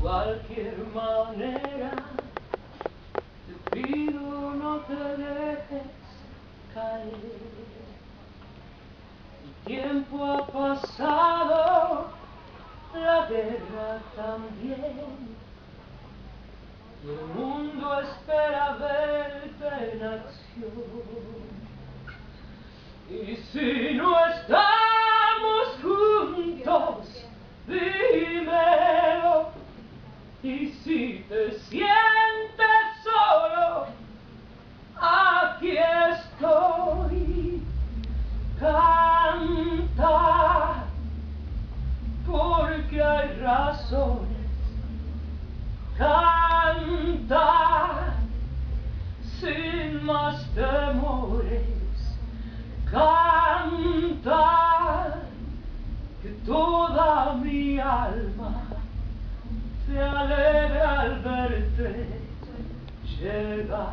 cualquier manera. Te pido no te dejes caer. El tiempo ha pasado, la guerra también. El mundo espera verte en acción. Y si no Y si te sientes solo, aquí estoy. Canta, porque hay razones. Canta, sin más temores. Canta, que toda mi alma serce Şeda